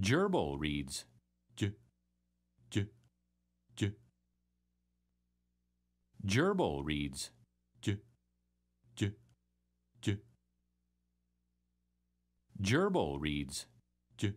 Gerbil reads j, j, j. Gerbil reads j, j, j. Gerbil reads j,